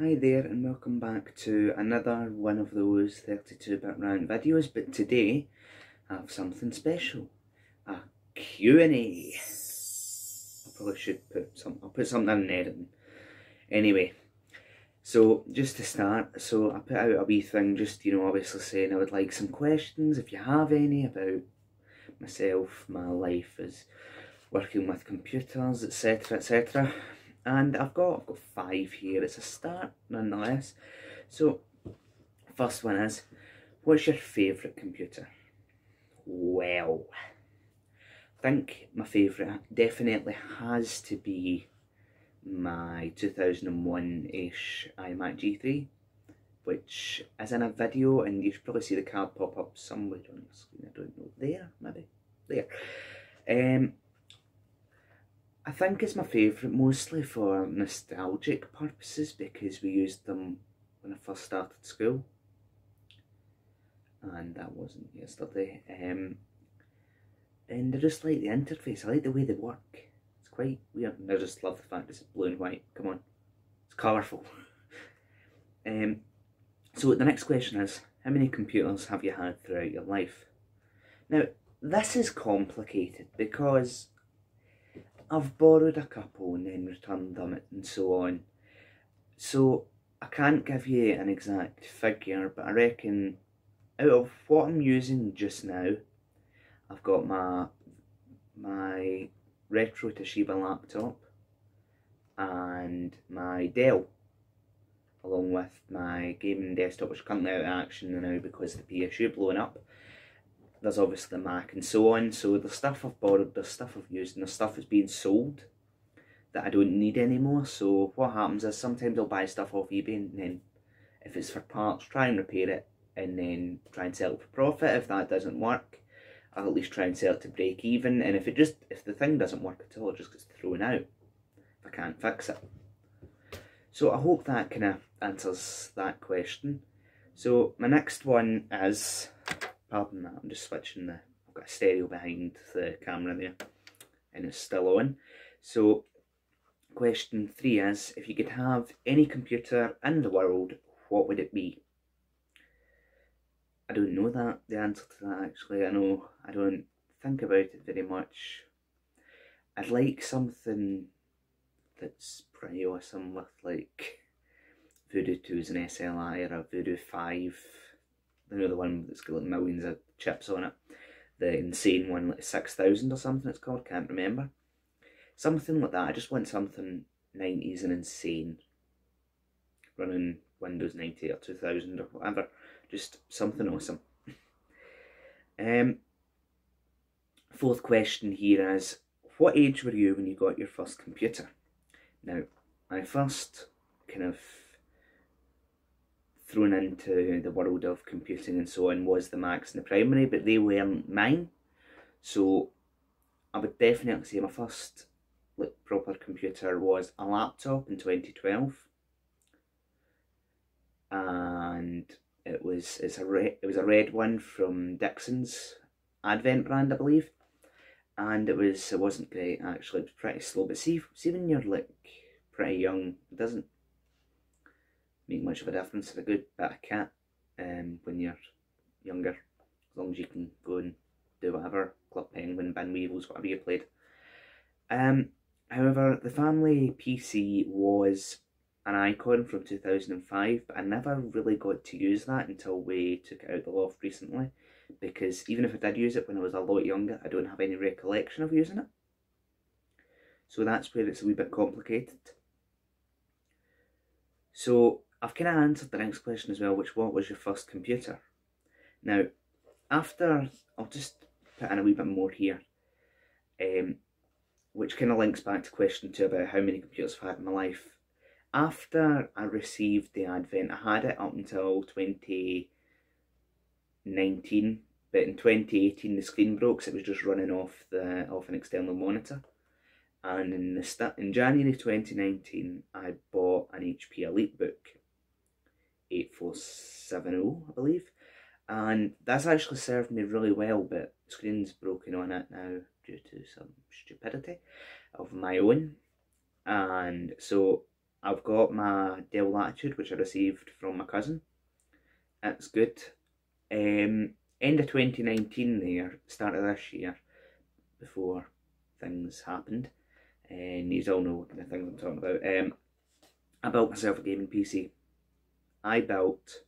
Hi there and welcome back to another one of those 32-bit rant videos but today I have something special, a Q&A. I probably should put some, I'll put something in there. Anyway, so just to start, so I put out a wee thing just, you know, obviously saying I would like some questions if you have any about myself, my life as working with computers, etc, etc and I've got, I've got five here. It's a start nonetheless. So, first one is, what's your favourite computer? Well, I think my favourite definitely has to be my 2001-ish iMac G3 which is in a video and you should probably see the card pop up somewhere on the screen, I don't know, there maybe, there. Um, I think it's my favourite mostly for nostalgic purposes because we used them when I first started school. And that wasn't yesterday. Um, and I just like the interface, I like the way they work. It's quite weird. And I just love the fact it's blue and white, come on. It's colourful. Um, so the next question is how many computers have you had throughout your life? Now this is complicated because I've borrowed a couple and then returned them and so on. So I can't give you an exact figure, but I reckon out of what I'm using just now, I've got my my retro Toshiba laptop and my Dell along with my gaming desktop which is currently out of action now because the PSU blowing up there's obviously the Mac and so on. So the stuff I've borrowed, the stuff I've used, and the stuff is being sold that I don't need anymore. So what happens is sometimes I'll buy stuff off eBay and then if it's for parts, try and repair it and then try and sell it for profit. If that doesn't work, I'll at least try and sell it to break even. And if it just if the thing doesn't work at all, it just gets thrown out if I can't fix it. So I hope that kind of answers that question. So my next one is pardon that, I'm just switching the, I've got a stereo behind the camera there and it's still on. So question three is, if you could have any computer in the world, what would it be? I don't know that, the answer to that actually, I know I don't think about it very much. I'd like something that's pretty awesome with like Voodoo two 2's an SLI or a Voodoo 5 the one that's got like millions of chips on it, the insane one like six thousand or something it's called, can't remember. Something like that. I just want something nineties and insane, running Windows ninety or two thousand or whatever. Just something awesome. um. Fourth question here is, what age were you when you got your first computer? Now, my first kind of thrown into the world of computing and so on was the Macs and the primary, but they weren't mine. So I would definitely say my first like proper computer was a laptop in 2012, and it was it's a red it was a red one from Dixon's Advent brand, I believe, and it was it wasn't great actually. It was pretty slow, but see see when you're like pretty young, it doesn't make much of a difference. It's a good bit of kit um, when you're younger, as long as you can go and do whatever, Club Penguin, Bin Weevils, whatever you played. Um, however, the family PC was an icon from 2005, but I never really got to use that until we took it out the loft recently, because even if I did use it when I was a lot younger, I don't have any recollection of using it. So that's where it's a wee bit complicated. So I've kind of answered the next question as well, which what was your first computer? Now, after, I'll just put in a wee bit more here, um, which kind of links back to question two about how many computers I've had in my life. After I received the Advent, I had it up until 2019, but in 2018 the screen broke, so it was just running off the off an external monitor. And in the in January 2019, I bought an HP EliteBook 8470, I believe. And that's actually served me really well, but the screen's broken on it now due to some stupidity of my own. And so I've got my Dell Latitude, which I received from my cousin. It's good. Um, end of 2019 there, start of this year, before things happened, and you all know of things I'm talking about. Um, I built myself a gaming PC. I built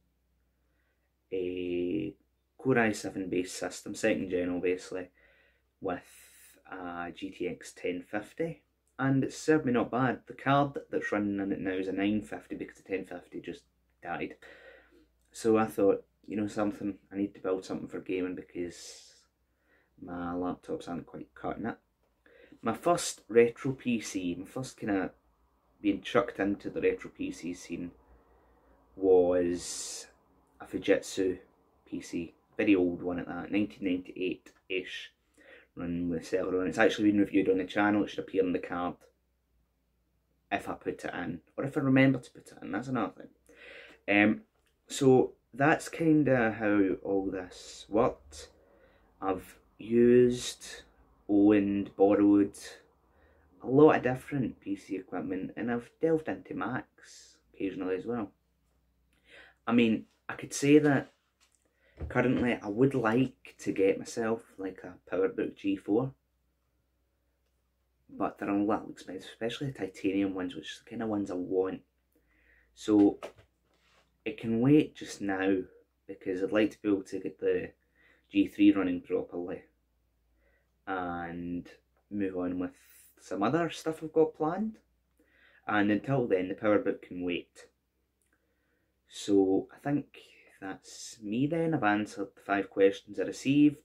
a Core i7 based system, second gen obviously, with a GTX 1050 and it served me not bad. The card that's running in it now is a 950 because the 1050 just died. So I thought, you know something, I need to build something for gaming because my laptops aren't quite cutting it. My first retro PC, my first kind of being chucked into the retro PC scene was a Fujitsu PC, very old one at that, 1998-ish running with Celeron. It's actually been reviewed on the channel. It should appear on the card if I put it in, or if I remember to put it in. That's another thing. Um, so that's kind of how all this worked. I've used, owned, borrowed a lot of different PC equipment, and I've delved into Macs occasionally as well. I mean, I could say that currently I would like to get myself like a PowerBook G4 but they're a little expensive, especially the titanium ones, which is the kind of ones I want. So it can wait just now because I'd like to be able to get the G3 running properly and move on with some other stuff I've got planned. And until then, the PowerBook can wait. So I think that's me then. I've answered the five questions I received.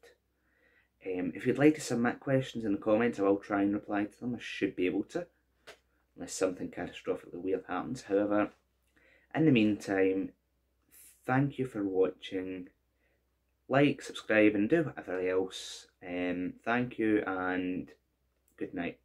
Um, if you'd like to submit questions in the comments, I will try and reply to them. I should be able to, unless something catastrophically weird happens. However, in the meantime, thank you for watching. Like, subscribe, and do whatever else. Um, thank you, and good night.